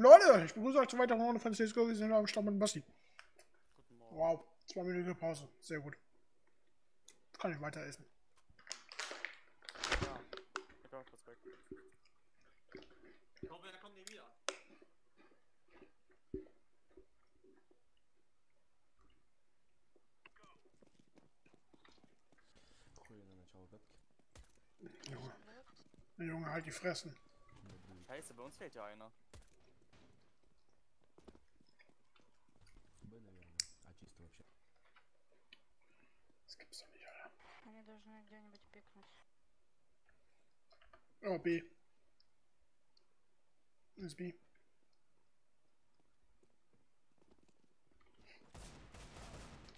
Leute, ich begrüße euch zu weiteren Runde von CSGO. Wir sind am Start mit Basti. Guten Morgen. Wow, zweiminütige Pause. Sehr gut. Kann ich weiter essen. Ja, ich egal, Respekt. Ich hoffe, er kommt nie wieder. Junge. Junge, halt die Fressen. Scheiße, bei uns fehlt ja einer. Das gibt's doch nicht, Alter. Они должны где-нибудь пикнуть. Oh, B. Das ist B.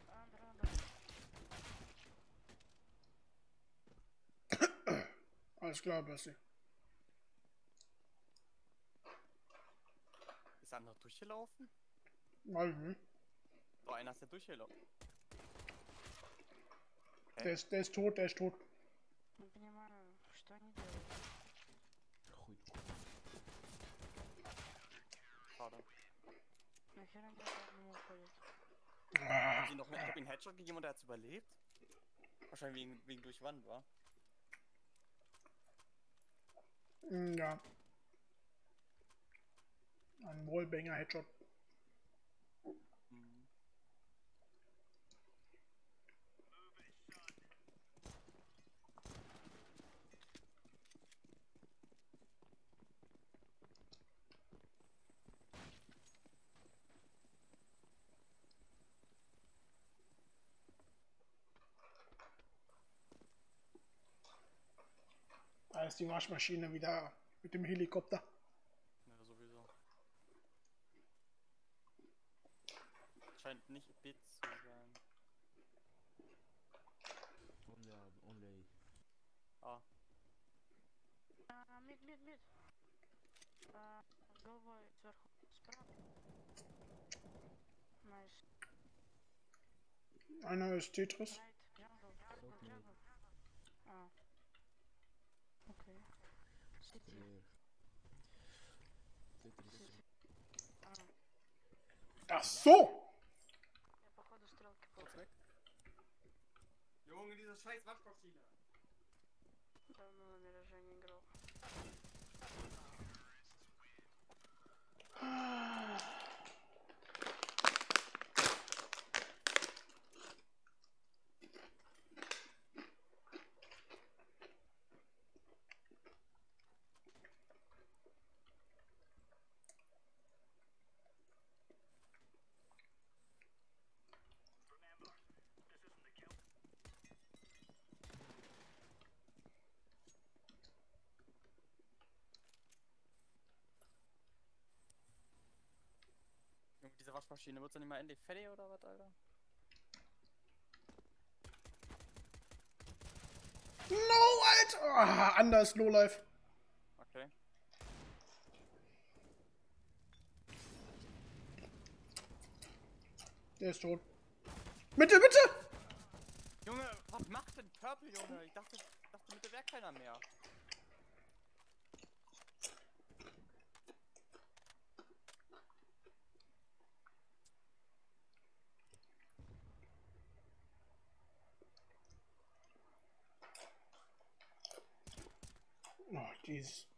Андер, андер. Alles klar, Basti. Ist der andere durchgelaufen? Weiß nicht. Doch, einer ist ja durchgelaufen. Der ist, der ist tot, der ist tot. Не понимаю, что они делают. Хуй. Schade. Нахер они по одному уходят? Ah, Hab ich noch ich hab ihn Headshot gegeben und er hat's überlebt? Wahrscheinlich wegen, wegen Durchwand, war. mm, ja. Ein Wallbanger Headshot. Da ist die Waschmaschine wieder mit dem Helikopter. Ja, sowieso. Scheint nicht Bit zu sein. Only A, only Ah, А, мид, мид, мид. А, головой сверху. Справа. Найс. Einer ist Tetris. Райт. so! Я походу стрелки kurz плохо. weg. Junge, diese scheiß Waschmaschine. Давно Waschmaschine, wird's dann nicht mal endlich fertig oder was, Alter? No, Alter! Ah, anders, Lowlife. Okay. Der ist tot. Bitte, bitte! Junge, was macht denn Purple, Junge? Ich dachte, dachte mit der wäre keiner mehr. Oh,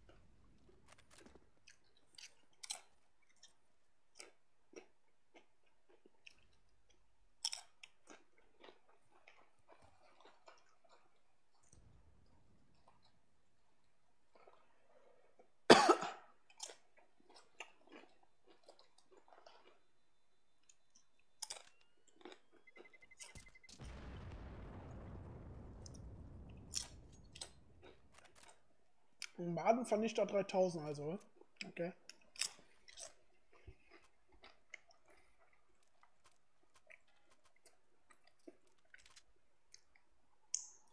Madenvernichter 3000 also. Okay.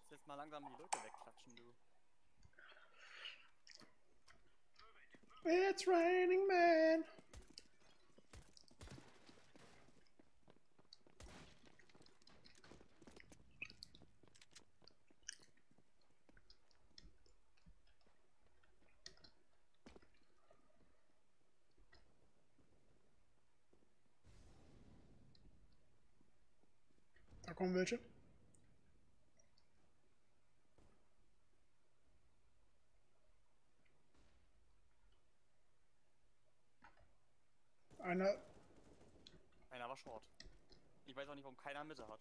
Jetzt mal langsam die Leute wegklatschen, du. It's raining man. Da kommen welche. Einer, Einer war short. Ich weiß auch nicht, warum keiner Mitte hat.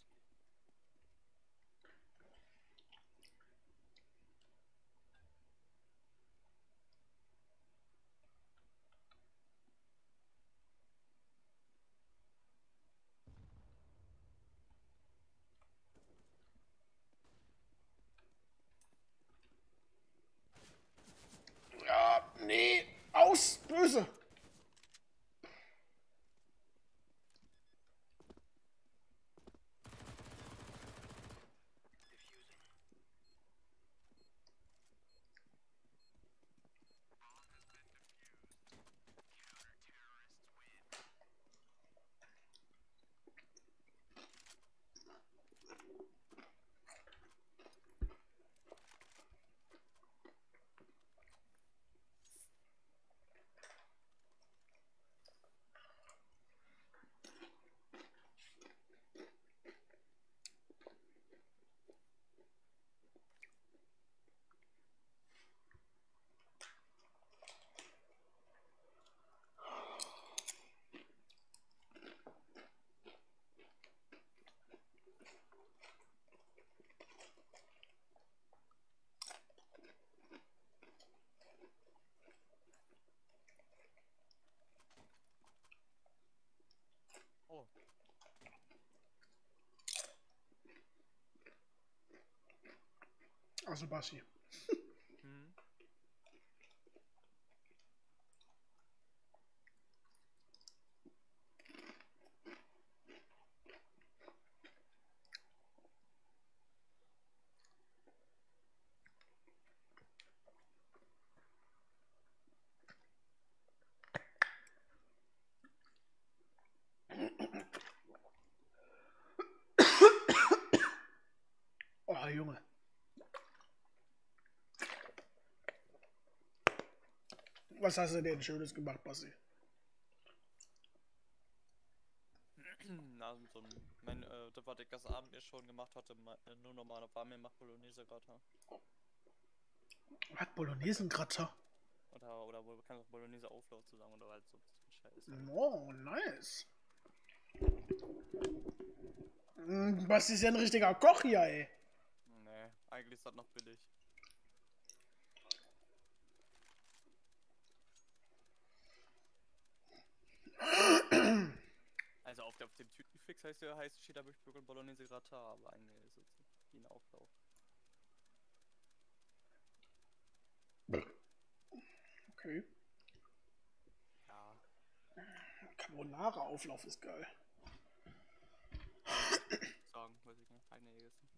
Also Bassi. hm. Junge. Was hast du denn Schönes gemacht, Bassi? Na, so ein, mein, äh, das, was ich gestern Abend mir schon gemacht hatte, äh, nur normale Warme macht Bolognese gerade. Hat Bolognesengratter. Oder, oder wohl kann auch Bolognese Auflauf zusammen oder halt so ein bisschen Scheiße. Oh, nice. Mm, Basti ist ja ein richtiger Koch hier, ey. Nee, eigentlich ist das noch billig. Also auf, auf dem Tütenfix heißt der heißt steht da Burger Bolognese Gratin, aber eigentlich ist es wie ein Auflauf. Okay. Ja, Carbonara-Auflauf ist geil. sagen, weiß ich nicht. Eine gegessen.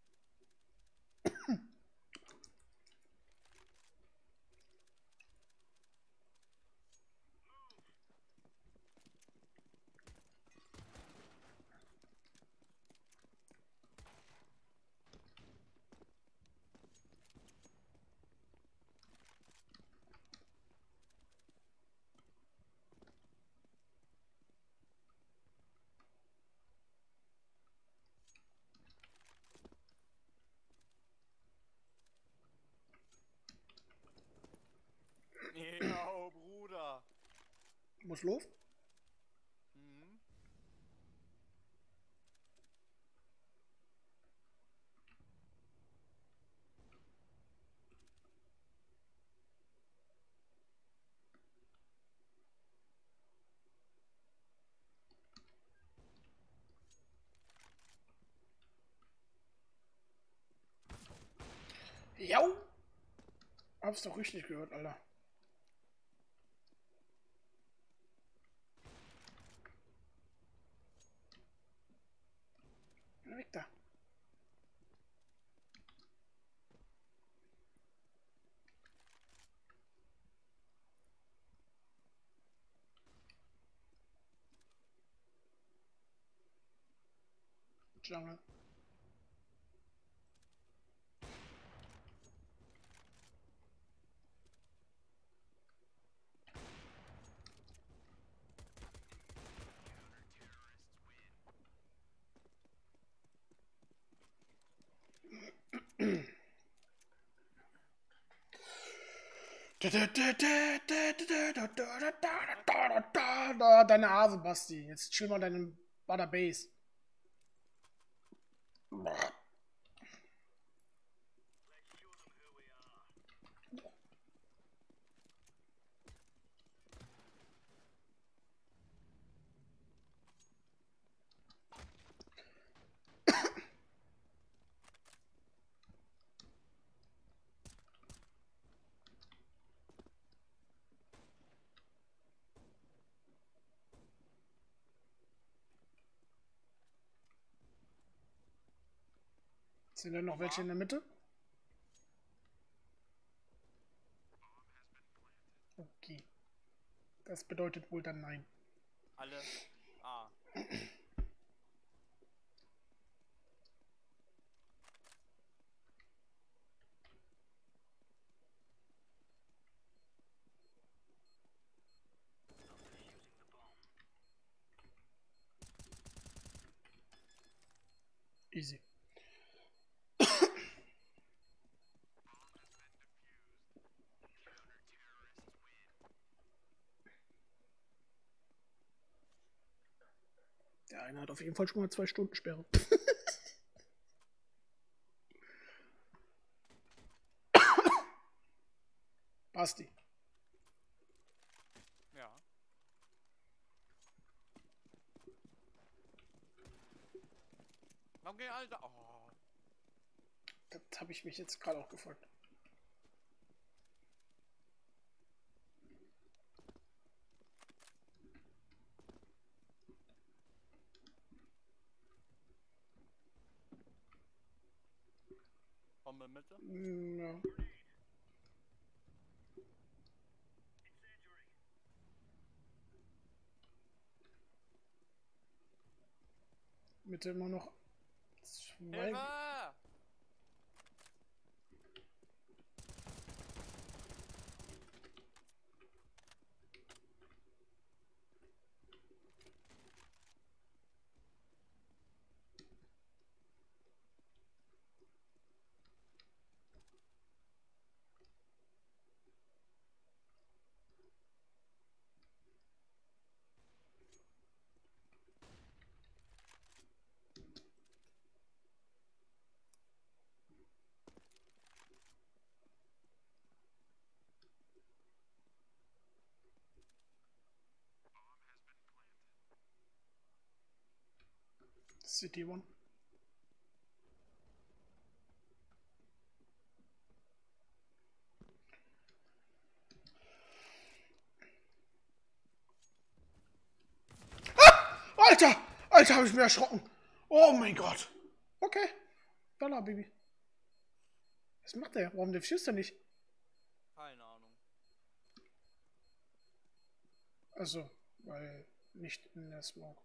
Ja, Bruder. Muss? Mhm. Jau! Hab's doch richtig gehört, Alter. Na, Weg da. Jungle. Deine Hase, Basti. Jetzt chill mal deinen Butter Base. Sind da noch welche in der Mitte? Okay. Das bedeutet wohl dann nein. Alle A. Easy. Der eine hat auf jeden Fall schon mal zwei Stunden Sperre. Basti. Ja. Okay, Alter. Oh. Das habe ich mich jetzt gerade auch gefragt. Mitte. Ja. Mitte immer noch zwei. Hilfe! City One. Ah! Alter! Alter, habe ich mir erschrocken. Oh mein Gott. Okay. Dollar, Baby. Was macht der? Warum defused er nicht? Keine Ahnung. Also, weil nicht in der Smoke.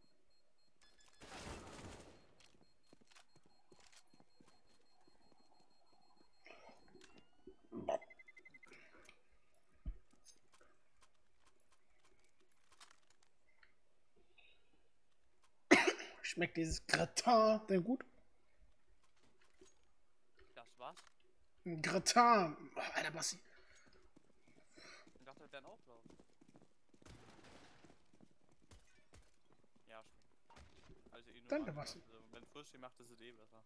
Schmeckt dieses Gratin denn gut? Das was? Ein Gratin. Oh, Alter, Bassi. Ich dachte, das wäre ein Auflauf. Ja, schmeckt. Also eh Danke, Basti. Also, wenn frisch gemacht ist, ist es eh besser.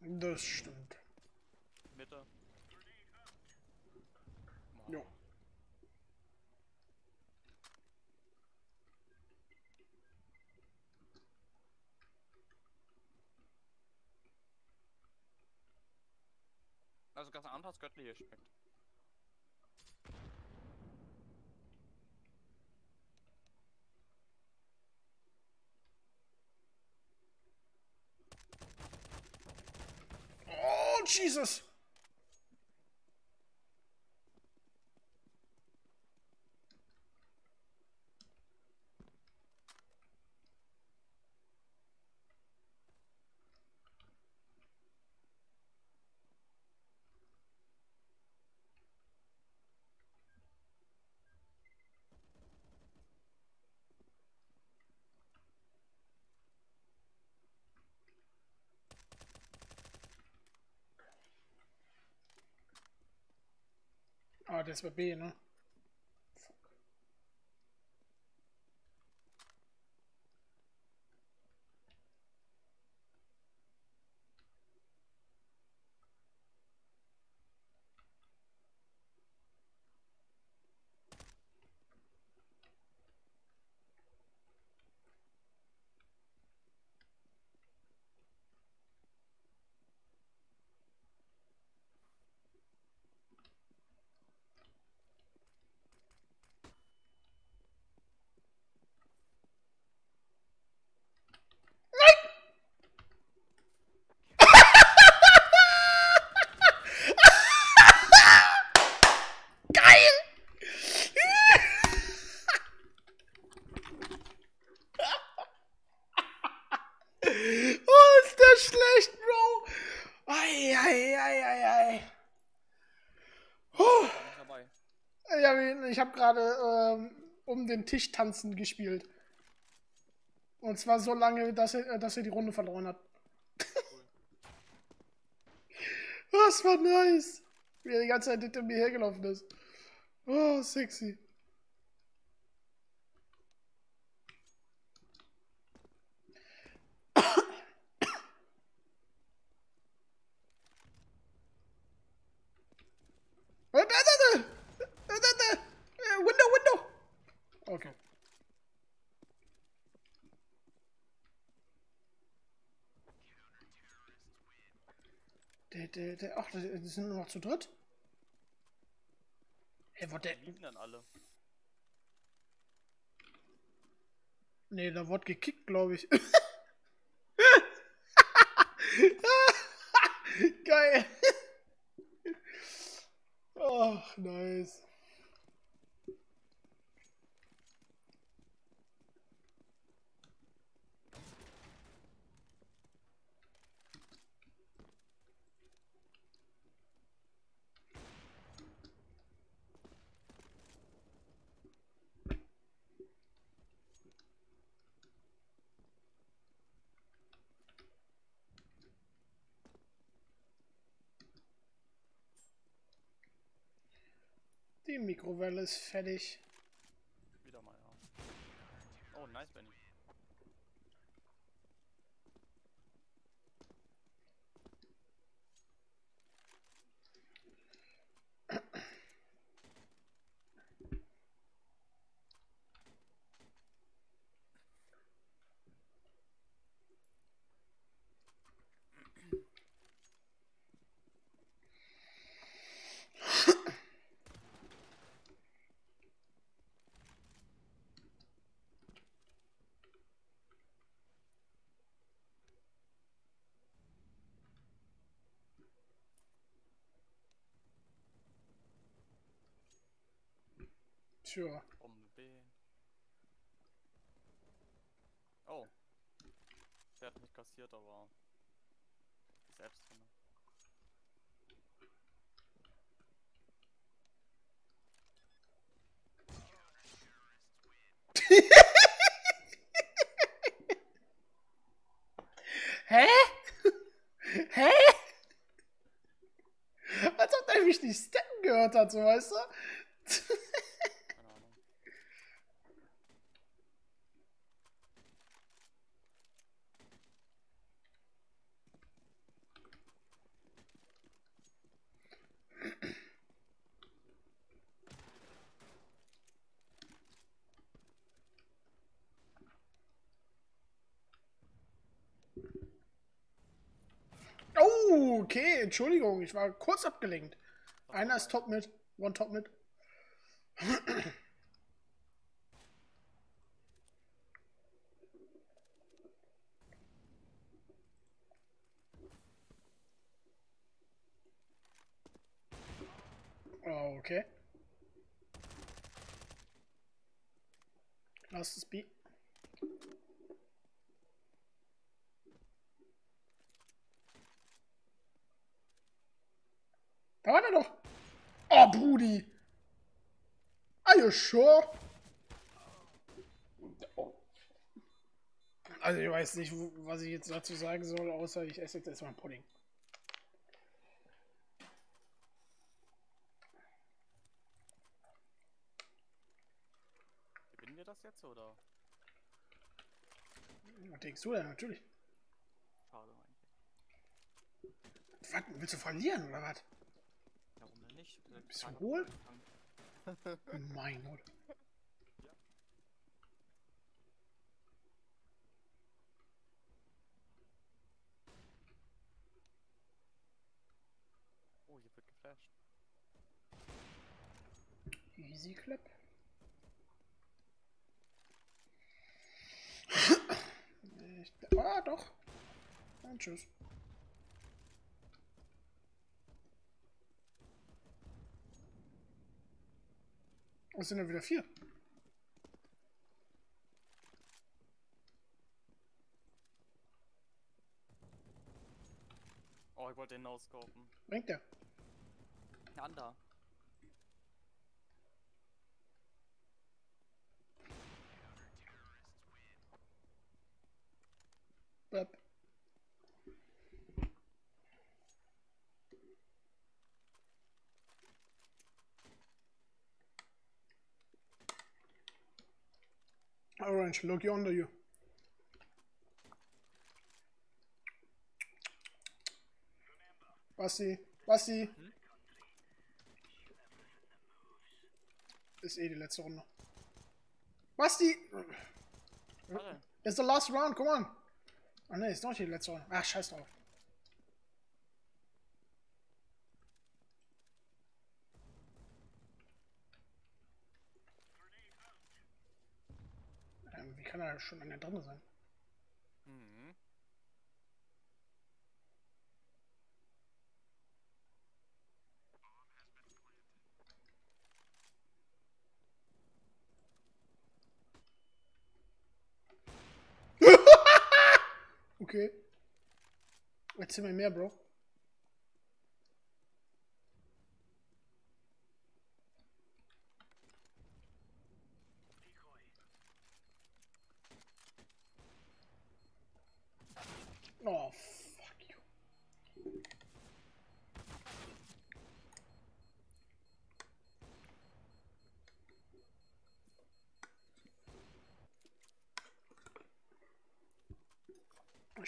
Das stimmt. Mitte. Jo. Also ganz anders göttlich schmeckt. Oh, Jesus. Ah, der ist bei B, ne? Geil! oh, ist der schlecht, Bro! Ei, ei, ei, ei, ei. Huh. Bin ich dabei. Ich habe ich hab gerade ähm, um den Tisch tanzen gespielt. Und zwar so lange, dass er, äh, dass er die Runde verloren hat. Das war nice. Wie er die ganze Zeit hinter mir hergelaufen ist. Oh, sexy. Äh, da, da, da. Da, da, da. Äh, Window, window. Okay. Der, der, der, ach, die sind nur noch zu dritt? Hey, wurde der, liegen dann alle. nee, da wurde gekickt, glaube ich. Geil. Ach, nice. Die Mikrowelle ist fertig. Wieder mal, ja. Oh, nice, Benny. Tja. Bombe B. Oh. Der hat nicht kassiert, aber. Selbst drin. Hä? Hä? Als ob der mich nicht steppen gehört hat, so weißt du? Keine Ahnung. Oh, okay, Entschuldigung, ich war kurz abgelenkt. Einer ist top mit, one top mit. Oh, okay. Lass es B. waren ja noch... Oh, Brudi. Are you sure? Also ich weiß nicht, was ich jetzt dazu sagen soll, außer ich esse jetzt erstmal einen Pudding. Gewinnen wir das jetzt, oder? Was denkst du denn? Natürlich. Schade eigentlich. Was, willst du verlieren, oder was? Nicht? Wir Bist du an. Mein Gott. Oh, hier wird geflasht. Easy Clap. Ah, doch. Und tschüss. Es sind ja wieder vier. Oh, ich wollte den ausscopen. Bringt der. Ander. Orange, look under you. Basti, Basti. Ist eh die letzte Runde. Basti! It's the last round, come on! Ah ne, ist noch nicht die letzte Runde. Ach, scheiß drauf. Ähm, wie kann da schon einer drin sein? Mhm. Okay. Erzähl mir mehr, Bro. Oh, fuck you.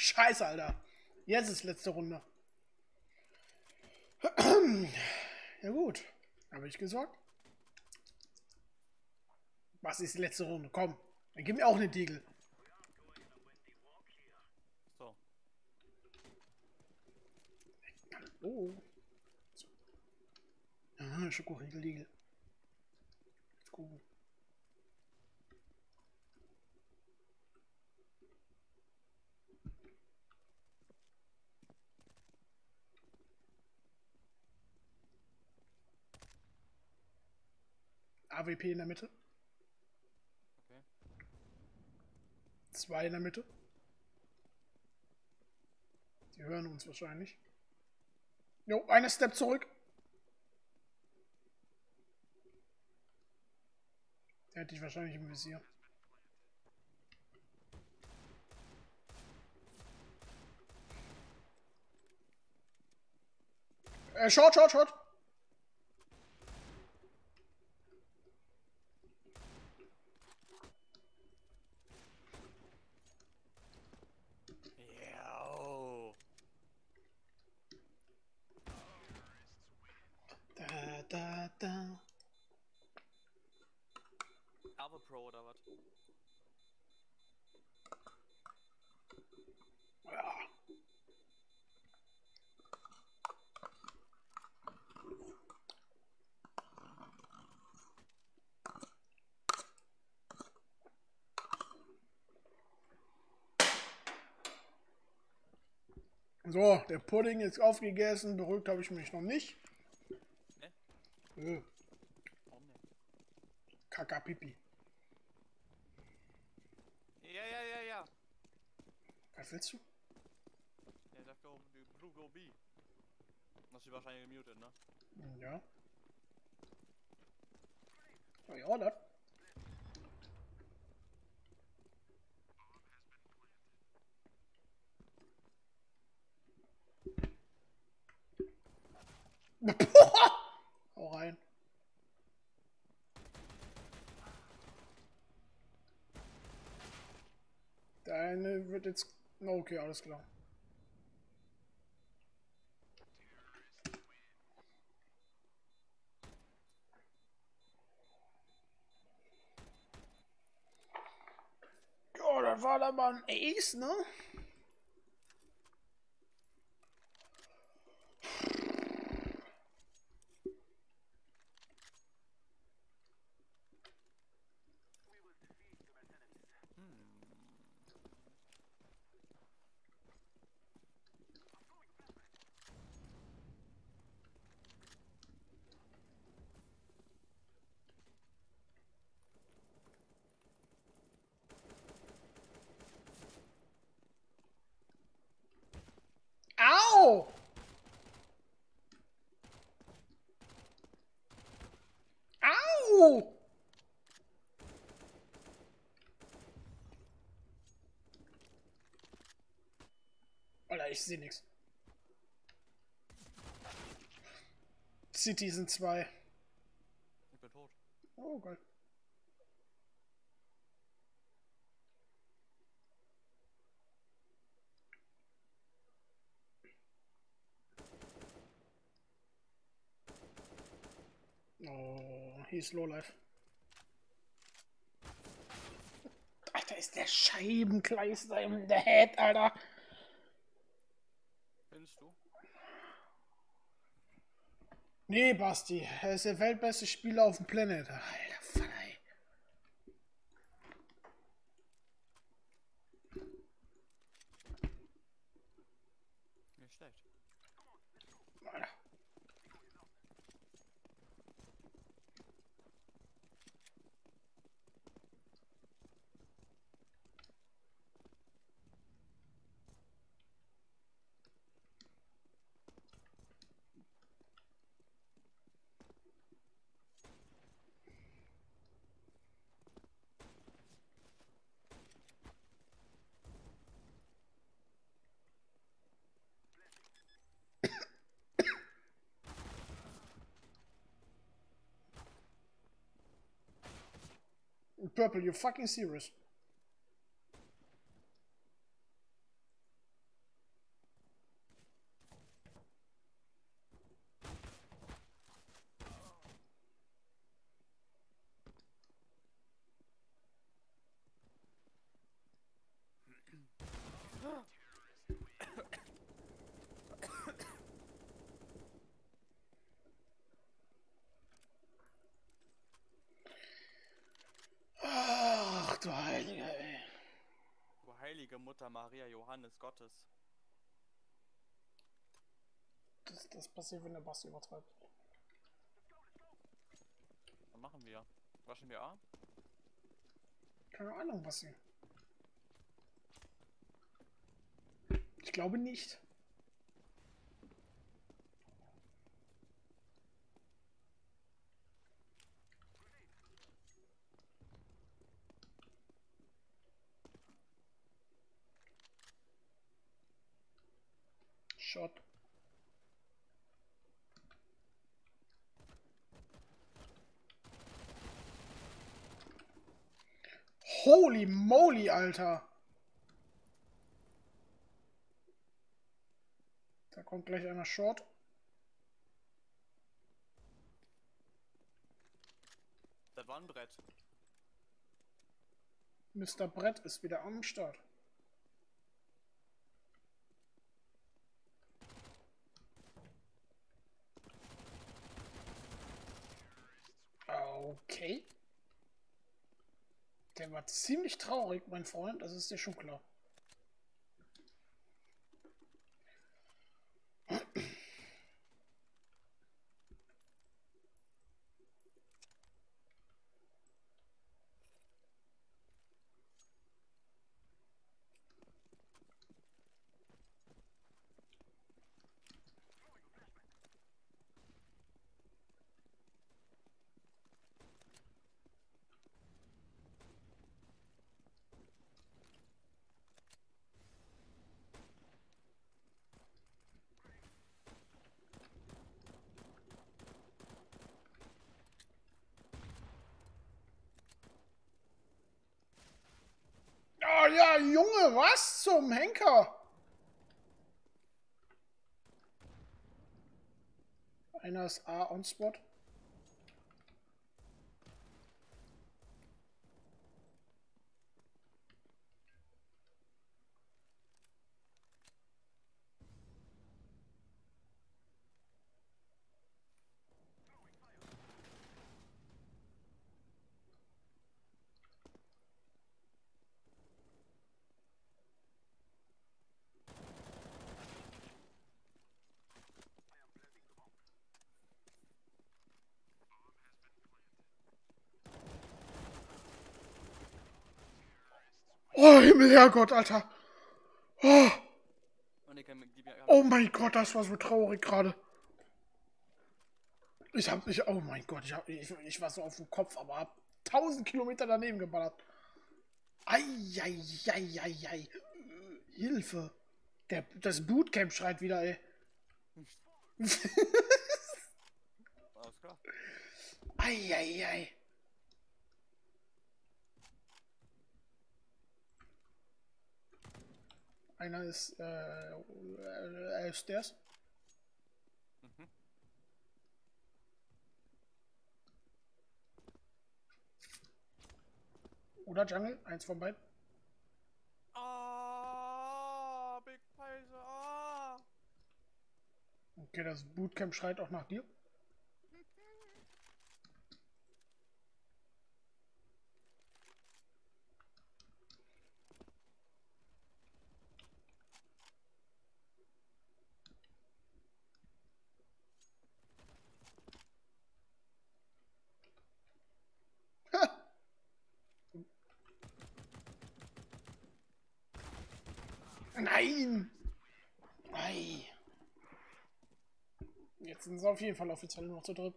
Scheiße, Alter. Jetzt ist letzte Runde. Ja gut. Habe ich gesorgt. Was ist die letzte Runde? Komm. Dann gib mir auch eine Diegel. So. Oh. Ah, Schokoriegel, Diegel. Gut. AWP in der Mitte. Okay. Zwei in der Mitte. Die hören uns wahrscheinlich. Jo, eine Step zurück. Der hätte ich wahrscheinlich im Visier. Äh, short, short, short. Ja. oh. Da, da, da. Erbe Pro oder was? Ja. So, der Pudding ist aufgegessen. Beruhigt habe ich mich noch nicht. Ne? Äh, nicht? Kaka Pipi. Ja, ja, ja, ja. Was willst du? Der sagt da oben die Brugo B. Hast du wahrscheinlich gemutet, ne? Ja. Oh ja, das. Hau rein. Eine wird jetzt. Okay, alles klar. Ja, das war dann mal ein Ace, ne? Ich sehe nichts. City sind zwei. Ich bin tot. Oh, geil. Oh, he's low life. Alter, ist der Scheibenkleister in der Head, Alter. Findest du? Nee, Basti, er ist der weltbeste Spieler auf dem Planet. Purple, You're fucking serious? Mutter Maria Johannes Gottes. Das, das passiert, wenn der Basti übertreibt. Was machen wir? Waschen wir A? Keine Ahnung, Basti. Ich glaube nicht. Shot. Holy moly, Alter. Da kommt gleich einer Short. Das war ein Brett. Mr. Brett ist wieder am Start. Okay. Der war ziemlich traurig, mein Freund, das ist dir schon klar. Zum Henker? Einer ist A on Spot. Oh, Himmel, Herrgott, Alter. Oh, oh mein Gott, das war so traurig gerade. Ich hab, ich, oh mein Gott, ich, hab, ich, ich war so auf dem Kopf, aber hab 1000 Kilometer daneben geballert. Eieieiei. Hilfe. Der, das Bootcamp schreit wieder, ey. Eieiei. Einer ist, äh, äh, Stairs. Mhm. Oder Jungle, eins von beiden. Ah, Big Paiser. Ah. Okay, das Bootcamp schreit auch nach dir. Ha! Nein! Ei. Jetzt sind sie auf jeden Fall offiziell noch zu dritt.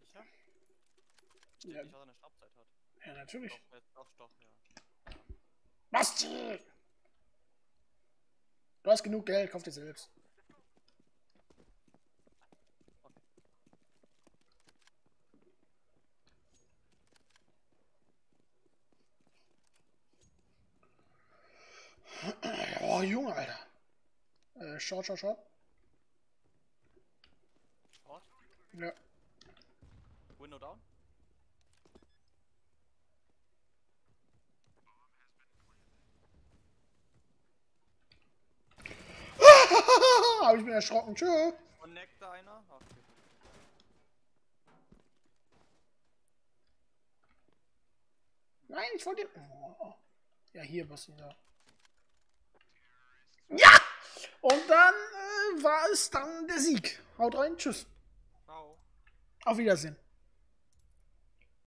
Sicher? Ja, Nicht, dass er eine Schnappzeit hat. ja natürlich. Doch, doch, ja. Basti! Du hast genug Geld, kauf dir selbst. Oh, Junge, Alter. Äh, short, short, short. Short. Ja. Window down. Habe ich mir erschrocken. Tschö. Connect da einer. Okay. Nein, ich wollte. Oh. Ja, hier, Basti, da. Ja! Und dann äh, war es dann der Sieg. Haut rein, tschüss. Ciao. Auf Wiedersehen.